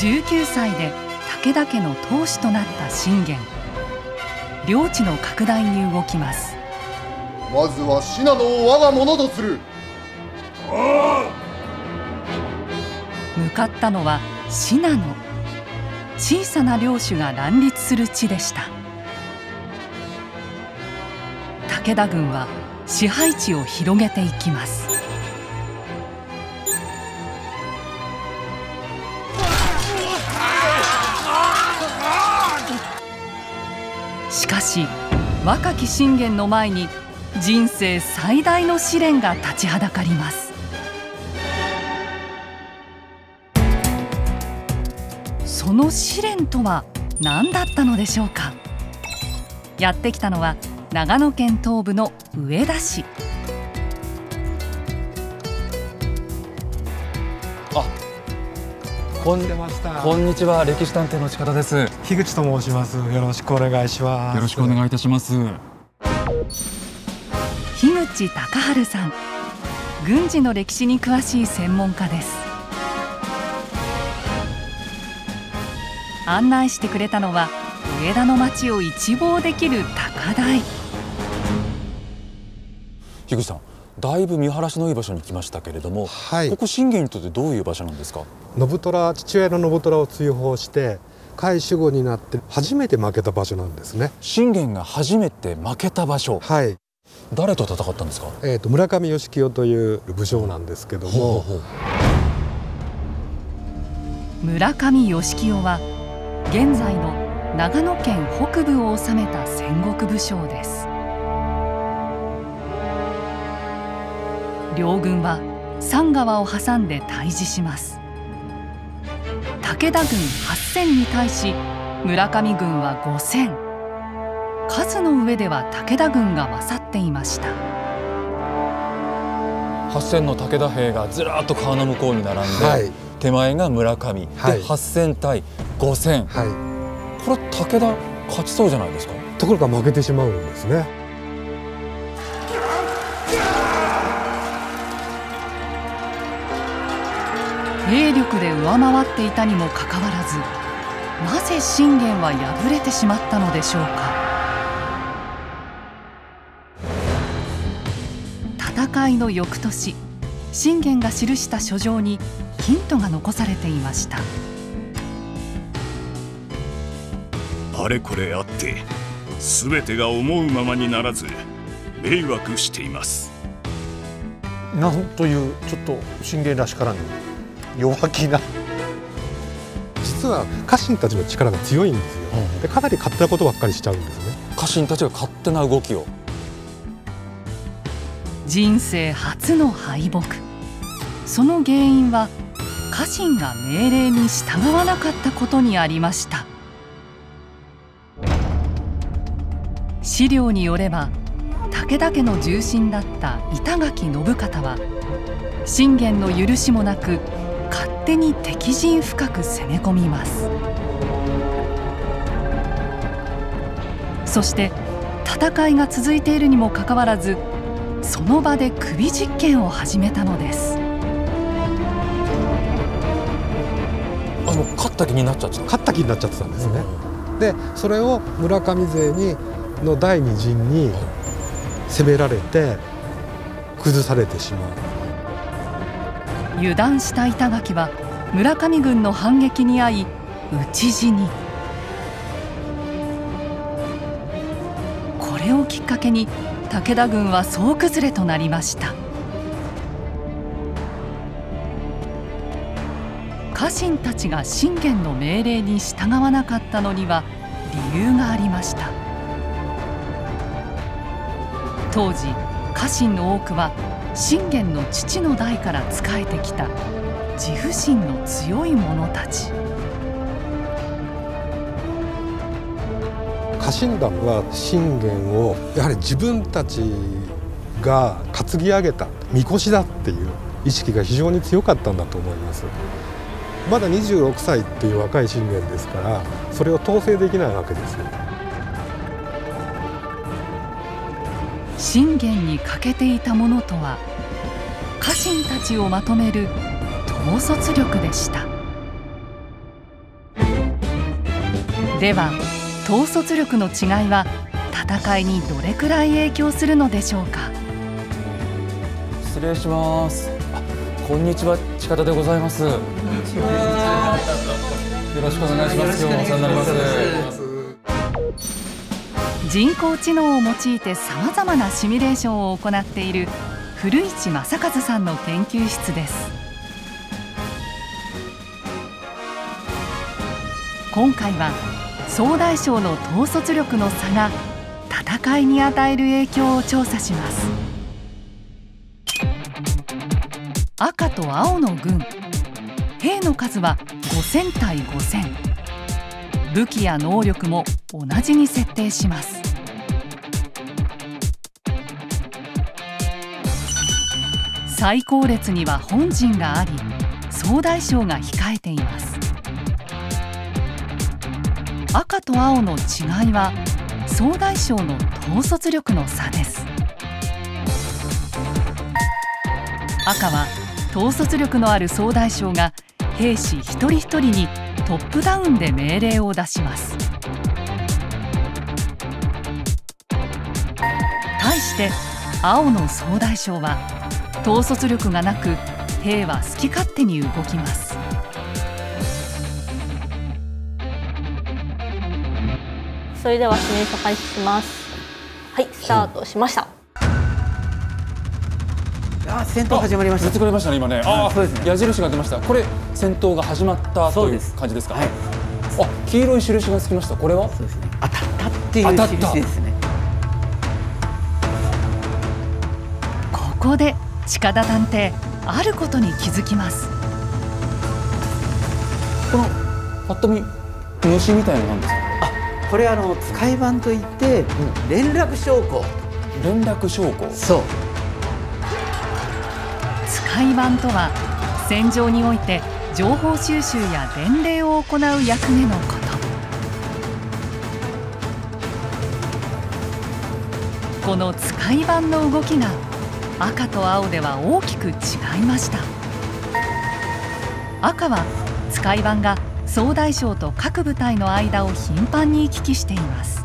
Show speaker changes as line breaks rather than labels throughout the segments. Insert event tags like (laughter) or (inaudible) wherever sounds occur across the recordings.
19歳で武田家の当主となった信玄。領地の拡大に動きます。
まずは信濃を我が物とする。
向かったのは信濃。小さな領主が乱立する地でした。武田軍は支配地を広げていきますかし若き信玄の前に人生最大の試練が立ちはだかります。その試練とは何だったのでしょうか？やってきたのは長野県東部の上田市。
あこんこんにちは歴史探偵の近です。
樋口と申します。よろしくお願いします。
よろしくお願いいたします。
樋口隆春さん。軍事の歴史に詳しい専門家です。案内してくれたのは上田の町を一望できる高台。
樋口さんだいぶ見晴らしのいい場所に来ましたけれども、はい、ここ信玄にとってどういう場所なんですか？
信虎父親の信虎を追放して海守護になって初めて負けた場所なんですね。
信玄が初めて負けた場所。
はい。
誰と戦ったんですか？
えっ、ー、と村上義清という武将なんですけども。
村上義清は現在の長野県北部を治めた戦国武将です両軍は三川を挟んで対峙します。武田軍8,000に対し村上軍は5,000数の上では武田軍が勝っていました。
8,000の武田兵がずらっと川の向こうに並んで、はい、手前が村上、はい、で8,000対5,000、はい、これ武田勝ちそうじゃないですか？
ところが負けてしまうんですね
兵力で上回っていたにもかかわらずなぜ信玄は敗れてしまったのでしょうか。戦いの翌年信玄が記した書状にヒントが残されていました。
あれこれあって全てが思うままにならず迷惑しています。
なんというちょっと信玄らしからぬ弱気な。
実は家臣たちの力が強いんですよ、うん、でかなり勝手なことばっかりしちゃうんですね。
家臣たちが勝手な動きを。
人生初の敗北。その原因は家臣が命令に従わなかったことにありました。資料によれば武田家の重臣だった板垣信方は信玄の許しもなく勝手に敵陣深く攻め込みます。そして戦いが続いているにもかかわらずその場で首実験を始めたのです。
あの勝った気になっちゃって
勝った気になっちゃってたんですね、でそれを村上勢にの第二陣に攻められて崩されてしまう
油断した板垣は村上軍の反撃に遭い討ち死に。これをきっかけに武田軍は総崩れとなりました。家臣たちが信玄の命令に従わなかったのには理由がありました。当時家臣の多くは信玄の父の代から仕えてきた自負心の強い者たち。
家臣団は信玄をやはり自分たちが担ぎ上げたみこしだっていう意識が非常に強かったんだと思いますまだ26歳っていう若い信玄ですからそれを統制できないわけですよ
信玄に欠けていたものとは家臣たちをまとめる統率力でした。では統率力の違いは戦いにどれくらい影響するのでしょうか？
失礼します。こんにちは。近田でございます。よろしくお願いします。今日もお世話になります
人工知能を用いてさまざまなシミュレーションを行っている古市正和さんの研究室です。今回は総大将の統率力の差が戦いに与える影響を調査します。赤と青の軍兵の数は5000対5000武器や能力も同じに設定します。最高列には本陣があり総大将が控えています。赤と青の違いは総大将の統率力の差です。赤は統率力のある総大将が兵士一人一人にトップダウンで命令を出します。対して青の総大将は統率力がなく兵は好き勝手に動きます。
それでは指名書開始します。はいスタートしました。
戦闘始まりました。
出てくれましたね今ね。あそうです。ね矢印が出ました。これ戦闘が始まったという感じですか？はいあ黄色い印がつきました。これは？
そうですね。当たったっていう印ですね。
ここで近田探偵あることに気づきます。
このぱっと見虫みたいななんですか？
これあの使い版といって、うん、連絡証拠。
連絡証拠？
そう
使い版とは戦場において情報収集や伝令を行う役目のこと。この使い版の動きが赤と青では大きく違いました。赤は使い版が総大将と各部隊の間を頻繁に行き来しています。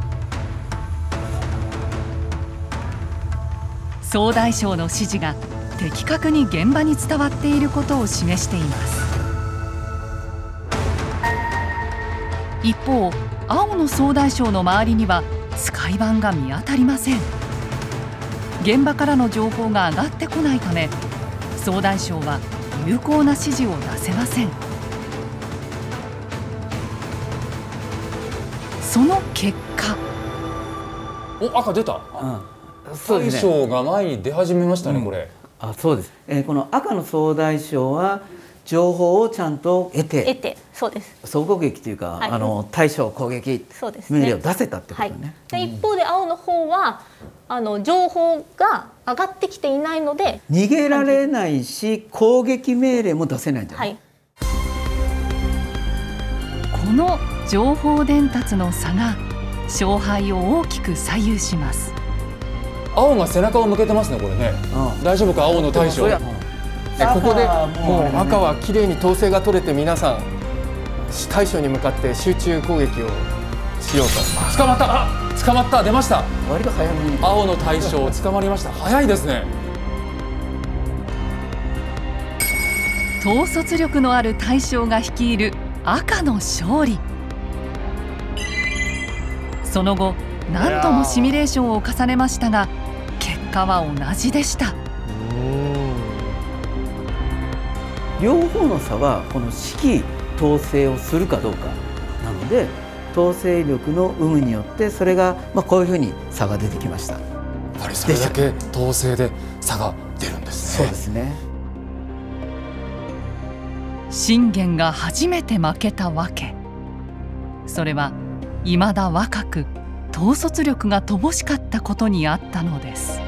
総大将の指示が的確に現場に伝わっていることを示しています。一方青の総大将の周りには使い版が見当たりません。現場からの情報が上がってこないため総大将は有効な指示を出せません。その結果
お赤出た、うん、そうですね、大将が前に出始めましたね、うん、これ
あそうです、えー、この赤の総大将は情報をちゃんと得て
得てそうです。
総攻撃というか、はい、あの対象攻撃
そうです、
ね、命令を出せたってことね、
はい、で一方で青の方はあの情報が上がってきていないので
逃げられないし攻撃命令も出せないんじゃない、はい、
この情報伝達の差が勝敗を大きく左右します
青が背中を向けてますねこれね、うん、大丈夫か青の大将。こ
こでもう赤は綺麗に統制が取れて皆さん大将に向かって集中攻撃をしよう
と。捕まった。あ捕まった。出ました。
割と早めに。
青の大将 (laughs) 捕まりました。早いですね。
統率力のある大将が率いる赤の勝利。その後何度もシミュレーションを重ねましたが結果は同じでした。
両方の差はこの指揮統制をするかどうか。なので統制力の有無によってそれがまあこういうふうに差が出てきました。や
はりそれだけ統制で差が出るんです
ね。そうですね。
信玄が初めて負けたわけ。それはいまだ若く統率力が乏しかったことにあったのです。